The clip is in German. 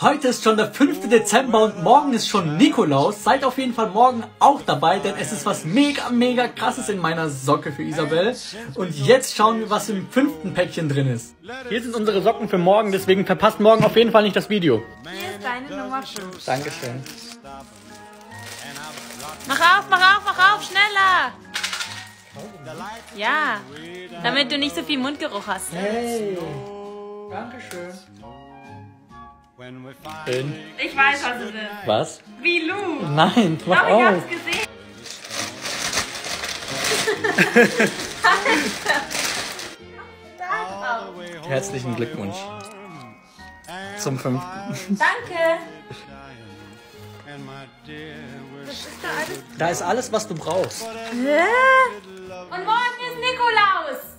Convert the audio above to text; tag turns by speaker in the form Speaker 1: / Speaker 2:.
Speaker 1: Heute ist schon der 5. Dezember und morgen ist schon Nikolaus. Seid auf jeden Fall morgen auch dabei, denn es ist was mega, mega krasses in meiner Socke für Isabel. Und jetzt schauen wir, was im fünften Päckchen drin ist. Hier sind unsere Socken für morgen, deswegen verpasst morgen auf jeden Fall nicht das Video.
Speaker 2: Hier ist deine Nummer 5.
Speaker 1: Dankeschön.
Speaker 2: Mach auf, mach auf, mach auf, schneller! Ja, damit du nicht so viel Mundgeruch hast.
Speaker 1: Hey, Dankeschön. In.
Speaker 2: Ich weiß, was es ist.
Speaker 1: Was?
Speaker 2: Wie Lu.
Speaker 1: Nein, mach
Speaker 2: ich
Speaker 1: auf.
Speaker 2: hab's gesehen.
Speaker 1: Herzlichen Glückwunsch. Zum fünften.
Speaker 2: Danke. Ist da alles?
Speaker 1: Da ist alles, was du brauchst.
Speaker 2: Hä? Und morgen ist Nikolaus.